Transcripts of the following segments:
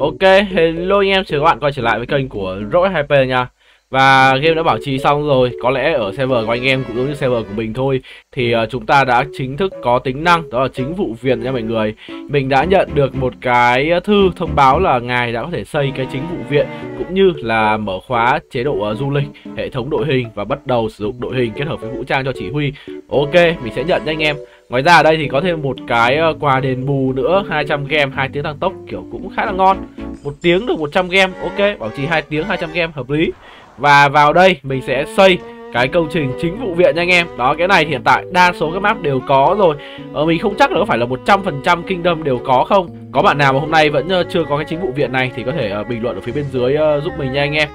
Ok, hello anh em, chào các bạn quay trở lại với kênh của Rỗi Hyper nha. Và game đã bảo trì xong rồi, có lẽ ở server của anh em cũng giống như server của mình thôi. Thì uh, chúng ta đã chính thức có tính năng, đó là chính vụ viện nha mọi người. Mình đã nhận được một cái thư thông báo là ngài đã có thể xây cái chính vụ viện Cũng như là mở khóa chế độ uh, du lịch, hệ thống đội hình và bắt đầu sử dụng đội hình kết hợp với vũ trang cho chỉ huy. Ok, mình sẽ nhận nha anh em. Ngoài ra ở đây thì có thêm một cái ờ, quà đền bù nữa 200 game, 2 tiếng tăng tốc kiểu cũng khá là ngon. Một tiếng được 100 game ok bảo trì 2 tiếng 200 game hợp lý. Và vào đây mình sẽ xây cái công trình chính vụ viện nha anh em. Đó cái này hiện tại đa số các map đều có rồi. Ờ, mình không chắc là có phải là 100% kingdom đều có không. Có bạn nào mà hôm nay vẫn ờ, chưa có cái chính vụ viện này thì có thể uh, bình luận ở phía bên dưới uh, giúp mình nha anh em.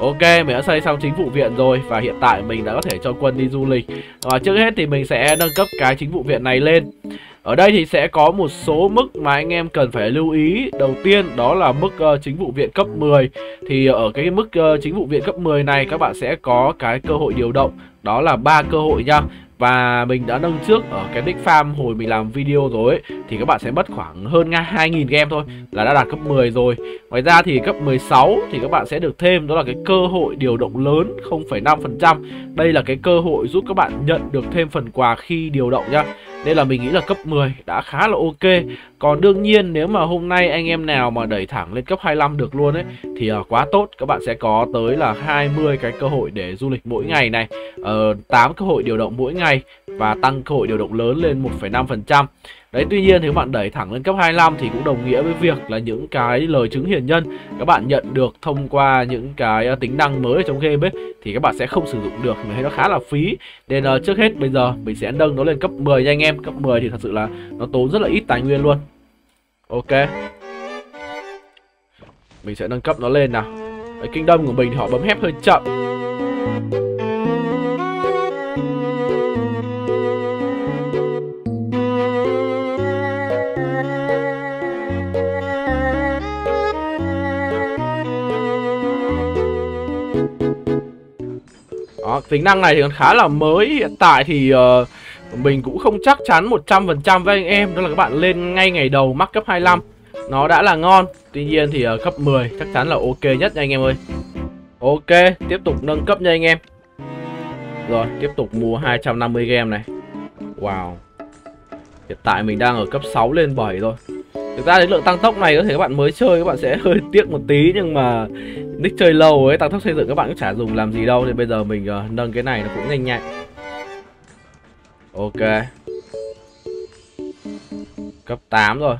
Ok, mình đã xây xong chính vụ viện rồi và hiện tại mình đã có thể cho quân đi du lịch. Và trước hết thì mình sẽ nâng cấp cái chính vụ viện này lên. Ở đây thì sẽ có một số mức mà anh em cần phải lưu ý Đầu tiên đó là mức uh, chính vụ viện cấp 10 Thì ở cái mức uh, chính vụ viện cấp 10 này các bạn sẽ có cái cơ hội điều động Đó là ba cơ hội nha và mình đã nâng trước ở cái nick farm hồi mình làm video rồi ấy, Thì các bạn sẽ mất khoảng hơn 2.000 game thôi Là đã đạt cấp 10 rồi. Ngoài ra thì cấp 16 thì các bạn sẽ được thêm Đó là cái cơ hội điều động lớn 0,5% Đây là cái cơ hội giúp các bạn nhận được thêm phần quà khi điều động nhá nên là mình nghĩ là cấp 10 đã khá là ok. Còn đương nhiên nếu mà hôm nay anh em nào mà đẩy thẳng lên cấp 25 được luôn ấy Thì uh, quá tốt. Các bạn sẽ có tới là 20 cái cơ hội để du lịch mỗi ngày này. Ờ, uh, 8 cơ hội điều động mỗi ngày Và tăng cơ hội điều động lớn lên 1,5% Đấy tuy nhiên thì các bạn đẩy thẳng lên cấp 25 thì cũng đồng nghĩa với việc là những cái lời chứng hiền nhân các bạn nhận được thông qua những cái ờ, tính năng mới ở trong game ấy thì các bạn sẽ không sử dụng được mình thấy nó khá là phí. Nên uh, trước hết bây giờ mình sẽ nâng nó lên cấp 10 nha anh em. Cấp 10 thì thật sự là nó tốn rất là ít tài nguyên luôn ok. Mình sẽ nâng cấp nó lên nào. Cái kinh đâm của mình thì họ bấm hép hơi chậm. Đó, tính năng này thì còn khá là mới. Hiện tại thì uh, mình cũng không chắc chắn 100% với anh em. Đó là các bạn lên ngay ngày đầu mắc cấp 25 Nó đã là ngon. Tuy nhiên thì ở cấp 10 chắc chắn là ok nhất nha anh em ơi. Ok, tiếp tục nâng cấp nha anh em. Rồi, tiếp tục mua 250 game này. Wow. Hiện tại mình đang ở cấp 6 lên 7 rồi. Thực ra đến lượng tăng tốc này có thể các bạn mới chơi các bạn sẽ hơi tiếc một tí Nhưng mà nick chơi lâu ấy tăng tốc xây dựng các bạn cũng chả dùng làm gì đâu. Thì bây giờ mình uh, nâng cái này nó cũng nhanh nhạy. Ok. Cấp 8 rồi.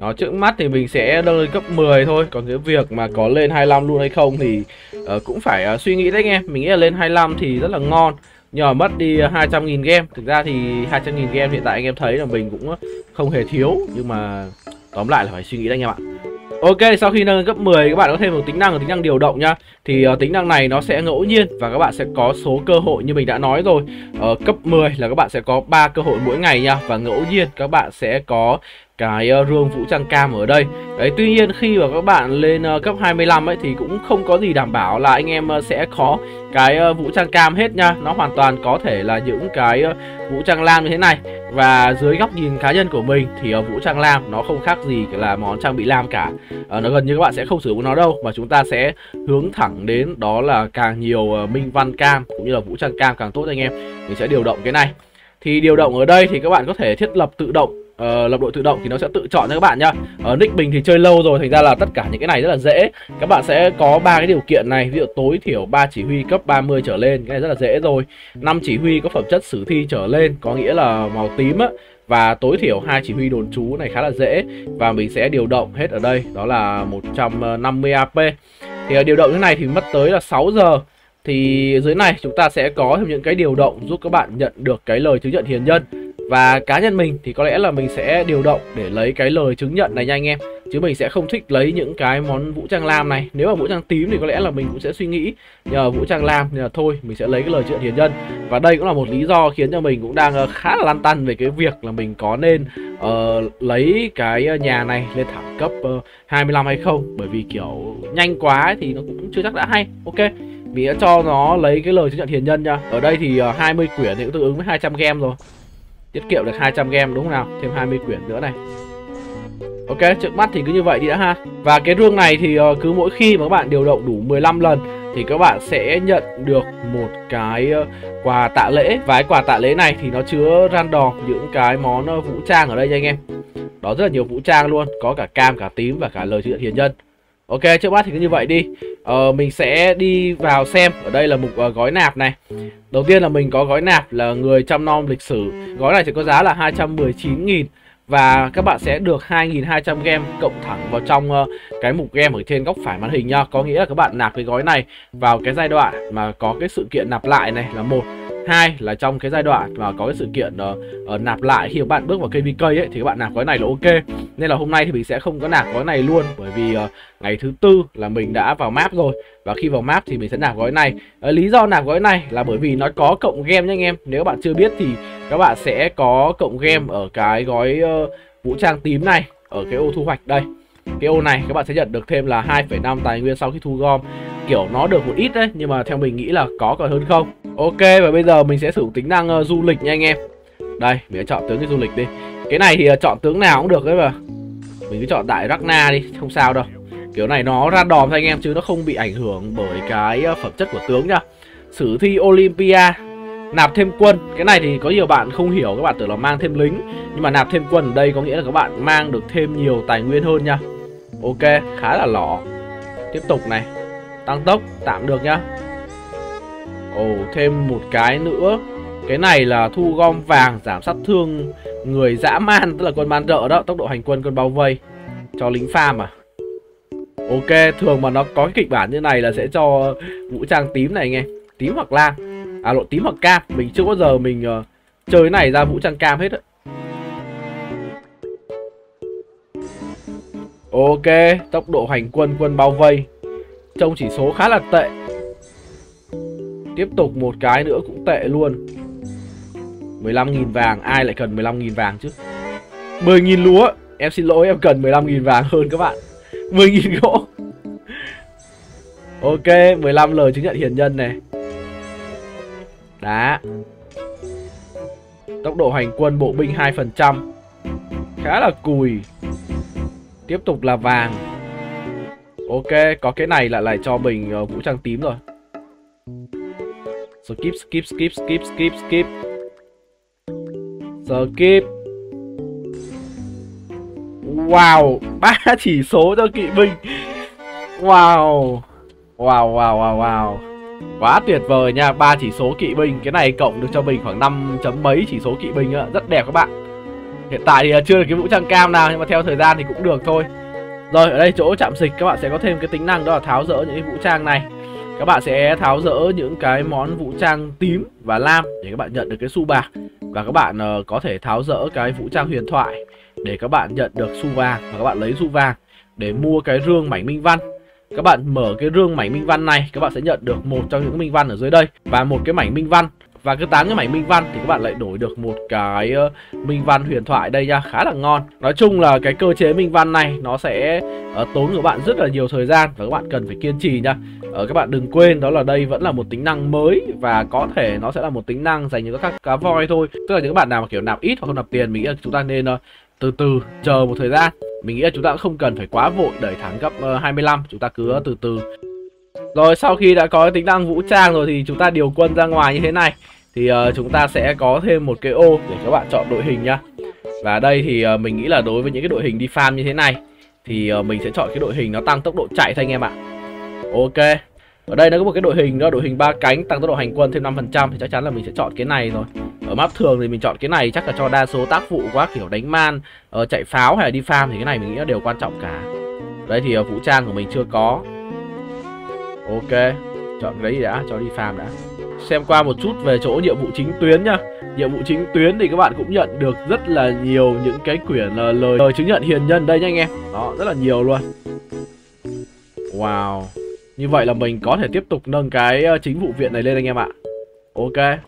Nó trước mắt thì mình sẽ nâng lên cấp 10 thôi Còn cái việc mà có lên 25 luôn hay không thì uh, cũng phải uh, suy nghĩ đấy anh em Mình nghĩ là lên 25 thì rất là ngon. Nhưng mà mất đi ờ, 200.000 game. Thực ra thì 200.000 game hiện tại anh em thấy là mình cũng không hề thiếu Nhưng mà tóm lại là phải suy nghĩ đấy anh em ạ. Ok, sau khi nâng lên cấp 10 các bạn có thêm một tính năng là tính năng điều động nhá. Thì uh, tính năng này nó sẽ ngẫu nhiên và các bạn sẽ có số cơ hội như mình đã nói rồi. Ở uh, cấp 10 là các bạn sẽ có 3 cơ hội mỗi ngày nha. Và ngẫu nhiên các bạn sẽ có cái ờ, uh, rương vũ trang cam ở đây. Đấy, tuy nhiên khi mà các bạn lên uh, cấp 25 ấy thì cũng không có gì đảm bảo là anh em uh, sẽ có cái uh, vũ trang cam hết nha. Nó hoàn toàn có thể là những cái uh, vũ trang lam như thế này. Và dưới góc nhìn cá nhân của mình thì uh, vũ trang lam nó không khác gì là món trang bị lam cả. Uh, Nó gần như các bạn sẽ không sử dụng nó đâu Mà chúng ta sẽ hướng thẳng đến đó là càng nhiều uh, minh văn cam cũng như là vũ trang cam càng tốt anh em. Mình sẽ điều động cái này. Thì điều động ở đây thì các bạn có thể thiết lập tự động uh, lập đội tự động thì nó sẽ tự chọn cho các bạn nhá. Ở nick mình thì chơi lâu rồi thành ra là tất cả những cái này rất là dễ. Các bạn sẽ có ba cái điều kiện này ví dụ tối thiểu ba chỉ huy cấp 30 trở lên cái này rất là dễ rồi. Năm chỉ huy có phẩm chất sử thi trở lên có nghĩa là màu tím á và tối thiểu hai chỉ huy đồn trú này khá là dễ. Và mình sẽ điều động hết ở đây đó là 150 AP thì điều động thế này thì mất tới là 6 giờ. Thì dưới này chúng ta sẽ có thêm những cái điều động giúp các bạn nhận được cái lời chứng nhận hiền nhân và cá nhân mình thì có lẽ là mình sẽ điều động để lấy cái lời chứng nhận này nha anh em. Chứ mình sẽ không thích lấy những cái món vũ trang lam này. Nếu mà vũ trang tím thì có lẽ là mình cũng sẽ suy nghĩ Nhờ vũ trang lam thì là thôi mình sẽ lấy cái lời chuyện hiền nhân. Và đây cũng là một lý do khiến cho mình cũng đang ờ, khá là lăn tăn về cái việc là mình có nên uh, lấy cái nhà này lên thẳng cấp ờ, uh, 25 hay không. Bởi vì kiểu nhanh quá thì nó cũng chưa chắc đã hay. Ok mình đã cho nó lấy cái lời chứng nhận hiền nhân nha. Ở đây thì uh, 20 quyển thì cũng tương ứng với 200 game rồi tiết kiệm được 200 game đúng không nào? Thêm 20 quyển nữa này. Ok, trước mắt thì cứ như vậy đi đã ha. Và cái rương này thì ờ, cứ mỗi khi mà các bạn điều động đủ 15 lần Thì các bạn sẽ nhận được một cái ờ, quà tạ lễ. Và cái quà tạ lễ này thì nó chứa random những cái món ờ, vũ trang ở đây nha anh em. Đó rất là nhiều vũ trang luôn. Có cả cam, cả tím và cả lời chữ hiền nhân. Ok, trước mắt thì cứ như vậy đi. Ờ, Mình sẽ đi vào xem. Ở đây là mục uh, ờ, gói nạp này. Đầu tiên là mình có gói nạp là người chăm nom lịch sử. Gói này sẽ có giá là 219.000 và các bạn sẽ được 2.200 game cộng thẳng vào trong uh, cái mục game ở trên góc phải màn hình nha. Có nghĩa là các bạn nạp cái gói này vào cái giai đoạn mà có cái sự kiện nạp lại này là một hai là trong cái giai đoạn mà có cái sự kiện uh, uh, nạp lại khi bạn bước vào KVK ấy thì các bạn nạp gói này là ok. Nên là hôm nay thì mình sẽ không có nạp gói này luôn bởi vì uh, ngày thứ tư là mình đã vào map rồi. Và khi vào map thì mình sẽ nạp gói này. Uh, lý do nạp gói này là bởi vì nó có cộng game nha anh em. Nếu các bạn chưa biết thì các bạn sẽ có cộng game ở cái gói uh, vũ trang tím này ở cái ô thu hoạch đây. Cái ô này các bạn sẽ nhận được thêm là 2,5 tài nguyên sau khi thu gom. Kiểu nó được một ít đấy nhưng mà theo mình nghĩ là có còn hơn không ok và bây giờ mình sẽ sử dụng tính năng uh, du lịch nha anh em. Đây mình sẽ chọn tướng cái du lịch đi. Cái này thì uh, chọn tướng nào cũng được đấy mà. Mình cứ chọn đại Ragna đi không sao đâu. Kiểu này nó ra đòn thôi anh em chứ nó không bị ảnh hưởng bởi cái uh, phẩm chất của tướng nha. Sử thi Olympia nạp thêm quân. Cái này thì có nhiều bạn không hiểu các bạn tưởng là mang thêm lính. Nhưng mà nạp thêm quân ở đây có nghĩa là các bạn mang được thêm nhiều tài nguyên hơn nha. Ok khá là lỏ. Tiếp tục này. Tăng tốc tạm được nhá ồ thêm một cái nữa. Cái này là thu gom vàng giảm sát thương người dã man tức là quân ban trợ đó tốc độ hành quân quân bao vây cho lính farm à. Ok thường mà nó có cái kịch bản như này là sẽ cho vũ trang tím này nghe. Tím hoặc lam. À lộ tím hoặc cam. Mình chưa bao giờ mình uh, chơi cái này ra vũ trang cam hết á. Ok tốc độ hành quân quân bao vây. Trông chỉ số khá là tệ. Tiếp tục một cái nữa cũng tệ luôn. 15.000 vàng Ai lại cần 15.000 vàng chứ? 10.000 lúa Em xin lỗi em cần 15.000 vàng hơn các bạn. 10.000 gỗ. Ok 15 lời chứng nhận hiền nhân này. Đá Tốc độ hành quân bộ binh 2% Khá là cùi. Tiếp tục là vàng. Ok, có cái này lại lại cho mình uh, vũ trang tím rồi. Skip, skip, skip, skip, skip, skip. Skip. Wow, ba chỉ số cho kỵ binh. Wow. Wow, wow, wow, wow. Quá tuyệt vời nha, ba chỉ số kỵ binh. Cái này cộng được cho mình khoảng 5 chấm mấy chỉ số kỵ binh á, rất đẹp các bạn. Hiện tại thì chưa được cái vũ trang cam nào nhưng mà theo thời gian thì cũng được thôi. Rồi ở đây chỗ chạm dịch các bạn sẽ có thêm cái tính năng đó là tháo rỡ những cái vũ trang này các bạn sẽ tháo rỡ những cái món vũ trang tím và lam để các bạn nhận được cái xu bạc. Và các bạn uh, có thể tháo rỡ cái vũ trang huyền thoại để các bạn nhận được xu vàng Và các bạn lấy xu vàng để mua cái rương mảnh minh văn. Các bạn mở cái rương mảnh minh văn này các bạn sẽ nhận được một trong những minh văn ở dưới đây. Và một cái mảnh minh văn và cứ tán cái mảnh minh văn thì các bạn lại đổi được một cái ờ, minh văn huyền thoại đây nha Khá là ngon. Nói chung là cái cơ chế minh văn này nó sẽ uh, tốn của bạn rất là nhiều thời gian Và các bạn cần phải kiên trì nha. Uh, Các bạn đừng quên đó là đây vẫn là một tính năng mới Và có thể nó sẽ là một tính năng dành cho các cá voi thôi. Tức là những bạn nào mà kiểu nạp ít hoặc không nạp tiền Mình nghĩ là chúng ta nên uh, từ từ chờ một thời gian. Mình nghĩ là chúng ta cũng không cần phải quá vội đẩy thẳng cấp uh, 25 Chúng ta cứ từ từ rồi sau khi đã có tính năng vũ trang rồi thì chúng ta điều quân ra ngoài như thế này. Thì uh, chúng ta sẽ có thêm một cái ô để các bạn chọn đội hình nhá. Và đây thì uh, mình nghĩ là đối với những cái đội hình đi farm như thế này Thì uh, mình sẽ chọn cái đội hình nó tăng tốc độ chạy thôi anh em ạ. Ok. Ở đây nó có một cái đội hình đó đội hình ba cánh tăng tốc độ hành quân thêm 5% Thì chắc chắn là mình sẽ chọn cái này rồi. Ở map thường thì mình chọn cái này chắc là cho đa số tác vụ quá kiểu đánh man uh, Chạy pháo hay là đi farm thì cái này mình nghĩ là đều quan trọng cả. Đây thì uh, vũ trang của mình chưa có Ok Chọn cái đấy đã, cho đi farm đã. Xem qua một chút về chỗ nhiệm vụ chính tuyến nhá. Nhiệm vụ chính tuyến thì các bạn cũng nhận được rất là nhiều những cái quyển ờ, lời, lời chứng nhận hiền nhân đây nha anh em. Đó, rất là nhiều luôn. Wow. Như vậy là mình có thể tiếp tục nâng cái ờ, chính vụ viện này lên anh em ạ. Ok.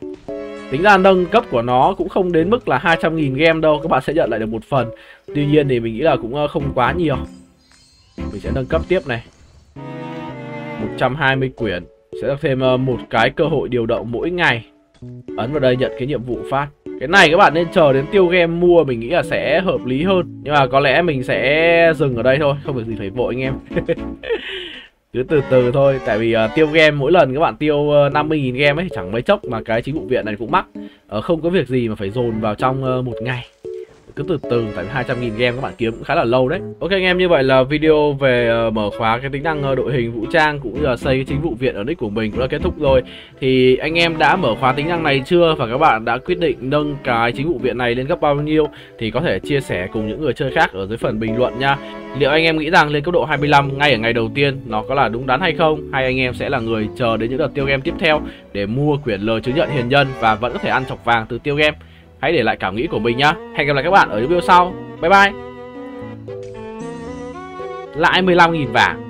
Tính ra nâng cấp của nó cũng không đến mức là 200.000 game đâu Các bạn sẽ nhận lại được một phần. Tuy nhiên thì mình nghĩ là cũng ờ, không quá nhiều. Mình sẽ nâng cấp tiếp này. 120 quyển. Sẽ được thêm ờ, một cái cơ hội điều động mỗi ngày. Ấn vào đây nhận cái nhiệm vụ phát. Cái này các bạn nên chờ đến tiêu game mua mình nghĩ là sẽ hợp lý hơn. Nhưng mà có lẽ mình sẽ dừng ở đây thôi không việc gì phải vội anh em. Cứ từ từ thôi tại vì uh, tiêu game mỗi lần các bạn tiêu ờ, uh, 50.000 game ấy chẳng mấy chốc mà cái chính vụ viện này cũng mắc. Uh, không có việc gì mà phải dồn vào trong uh, một ngày cứ từ từ tại 200 nghìn game các bạn kiếm cũng khá là lâu đấy. Ok anh em như vậy là video về uh, mở khóa cái tính năng ờ, đội hình vũ trang cũng như là xây cái chính vụ viện ở nick của mình cũng đã kết thúc rồi. Thì anh em đã mở khóa tính năng này chưa? Và các bạn đã quyết định nâng cái chính vụ viện này lên gấp bao nhiêu? Thì có thể chia sẻ cùng những người chơi khác ở dưới phần bình luận nha. Liệu anh em nghĩ rằng lên cấp độ 25 ngay ở ngày đầu tiên nó có là đúng đắn hay không? Hay anh em sẽ là người chờ đến những đợt tiêu game tiếp theo để mua quyển lời chứng nhận hiền nhân và vẫn có thể ăn chọc vàng từ tiêu game? Hãy để lại cảm nghĩ của mình nhá. Hẹn gặp lại các bạn ở những video sau. Bye bye. Lại 15.000 vàng.